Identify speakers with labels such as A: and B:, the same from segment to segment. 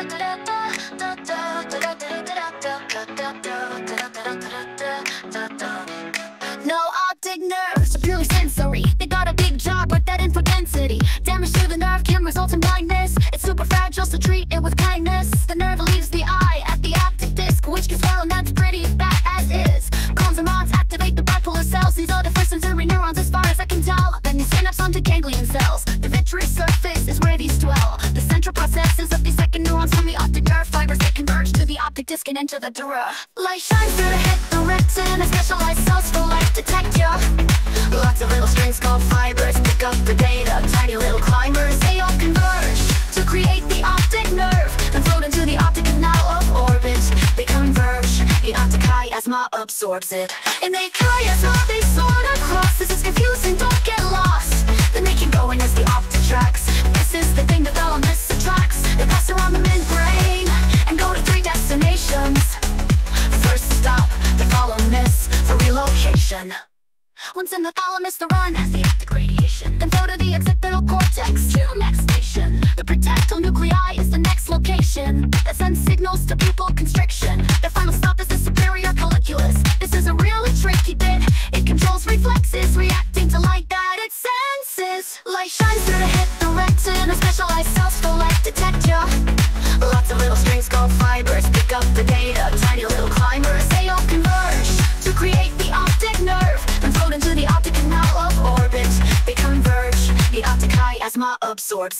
A: No optic nerves are purely sensory. They got a big job, but that info density. Damage to the nerve can result in blindness. It's super fragile, so treat it with kindness. The nerve leaves the eye at the optic disc, which can swell, and that's pretty bad as is. Cones and rods activate the bipolar cells. These are the first sensory neurons, as far as I can tell. Then you synapse onto ganglion cells. The dura. Light shines through to hit the retina. Specialized cells for light detector. Lots of little strings called fibers pick up the data. Tiny little climbers, they all converge to create the optic nerve. and float into the optic canal of orbit. They converge. The optic chiasma absorbs it. In the chiasma, they sort across. This is confusing, don't get lost. Then they keep going as the optic tracts. This is the thing that thalamus attracts. They pass around the midbrain In the thalamus, the run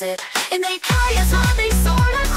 A: it. In the chiasma, they sort across.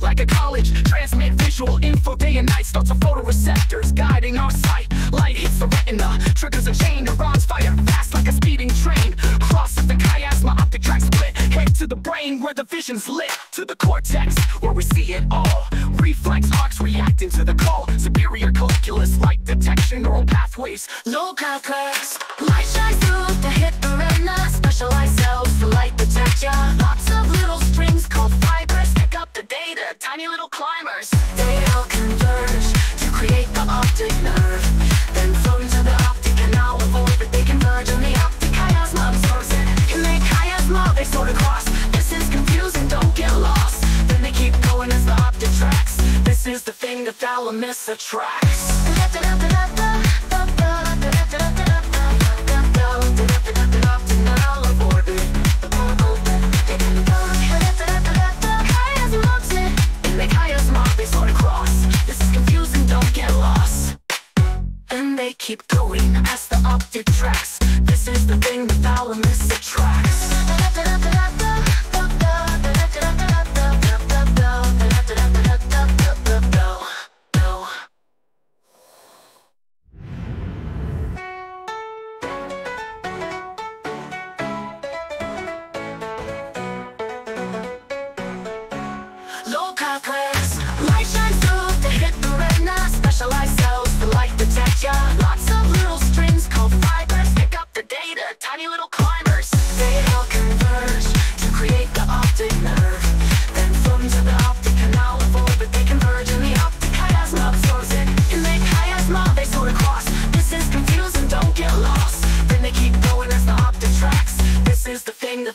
B: Like a college, transmit visual info day and night. Starts with photoreceptors guiding our sight. Light hits the retina, triggers a chain. Neurons fire fast like a speeding train. Crosses the chiasma, optic tract split. Head to the brain where the vision's lit. To the cortex where we see it all. Reflex arcs reacting to the call. Superior colliculus, light detection, neural pathways.
A: Local curves
B: attracts.
A: And they keep going as the optic tracts.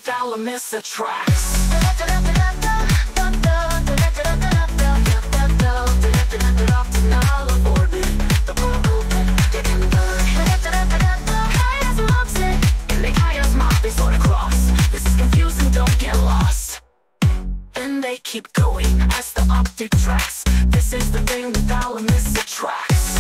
A: Thalamus attracts. Keep going as the optic tracts. This is the thing the thalamus attracts.